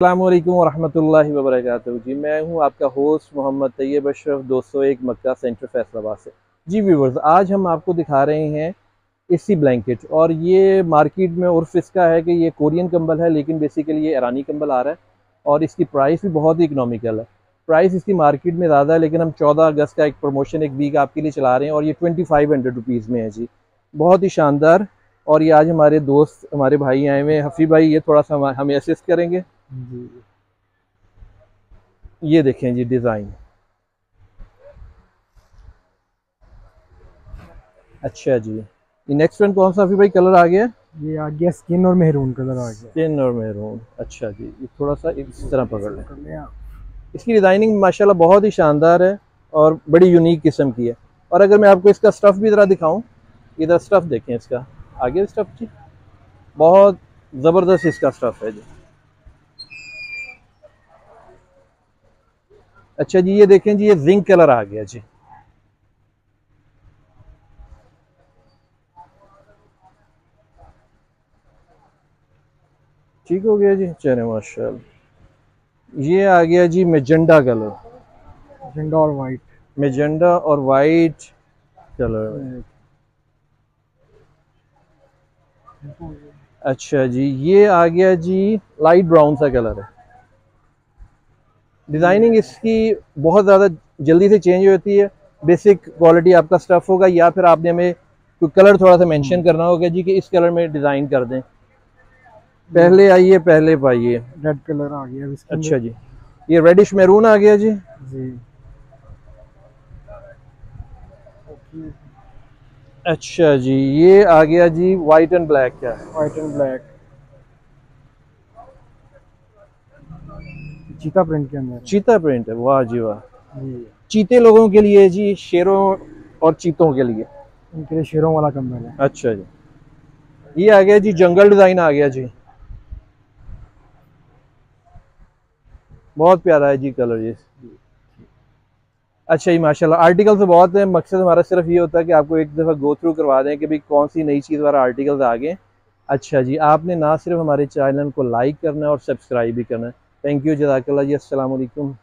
अल्लाम वरहमल वबरक जी, मैं हूँ आपका होस्ट मोहम्मद तैयब अशरफ, दो सौ एक मक्का सेंटर फैसलाबाद से। जी व्यूवर्स आज हम आपको दिखा रहे हैं एसी ब्लैंकेट और ये मार्केट में उर्फ़ इसका है कि ये कोरियन कंबल है, लेकिन बेसिकली ये ईरानी कंबल आ रहा है और इसकी प्राइस भी बहुत ही इकनॉमिकल है। प्राइस इसकी मार्केट में ज़्यादा है, लेकिन हम चौदह अगस्त का एक प्रमोशन एक वीक आपके लिए चला रहे हैं और ये ट्वेंटी फाइव हंड्रेड रुपीज़ में है जी। बहुत ही शानदार और ये आज हमारे दोस्त, हमारे भाई आए हुए हफ़ी भाई, ये थोड़ा सा हमें असिस्ट करेंगे। जी। ये देखें जी डिज़ाइन। अच्छा जी। ये नेक्स्ट वन कौन सा अभी भाई कलर आ गया? ये आ गया स्किन और मेहरून कलर आ गया। स्किन और मेहरून अच्छा जी ये थोड़ा सा इस तरह पकड़ लें। इसकी डिज़ाइनिंग माशाल्लाह बहुत ही शानदार है और बड़ी यूनिक किस्म की है। और अगर मैं आपको इसका स्टफ़ भी ज़रा दिखाऊँ इधर स्टफ़ देखें इसका। आगे स्टफ़ जी। बहुत ज़बरदस्त इसका स्टफ़ है जी। अच्छा जी ये देखें जी ये जिंक कलर आ गया जी। ठीक हो गया जी चले माशा ये आ गया जी मेजेंडा कलर मेजेंडा और वाइट मेजेंडा और वाइट कलर अच्छा जी ये आ गया जी लाइट ब्राउन सा कलर है। डिज़ाइनिंग इसकी बहुत ज़्यादा जल्दी से चेंज होती है। बेसिक क्वालिटी आपका स्टफ़ होगा या फिर आपने हमें कोई कलर थोड़ा सा मेंशन हम्म। करना होगा जी कि इस कलर में डिज़ाइन कर दें। पहले आइए पहले पाइए। रेड कलर आ गया अच्छा जी। ये रेडिश मैरून आ गया जी। जी। अच्छा जी ये आ गया जी वाइट एंड ब्लैक क्या वाइट एंड ब्लैक चीता प्रिंट के अंदर। चीता प्रिंट है वाह जी वाह। चीते लोगों के लिए जी शेरों और चीतों के लिए। उनके लिए शेरों वाला कंबल है। अच्छा जी। ये आ गया जी जंगल डिज़ाइन आ गया जी। बहुत प्यारा है जी कलर ये। अच्छा जी माशाल्लाह। आर्टिकल तो बहुत है मकसद हमारा सिर्फ़ ये होता है कि आपको एक दफ़ा गो थ्रू करवा दें कि भाई कौन सी नई चीज़ वाला आर्टिकल्स आ गए अच्छा जी आपने ना सिर्फ़ हमारे चैनल को लाइक करना है और सब्सक्राइब भी करना है थैंक यू जजाकल्ला जी अस्सलाम वालेकुम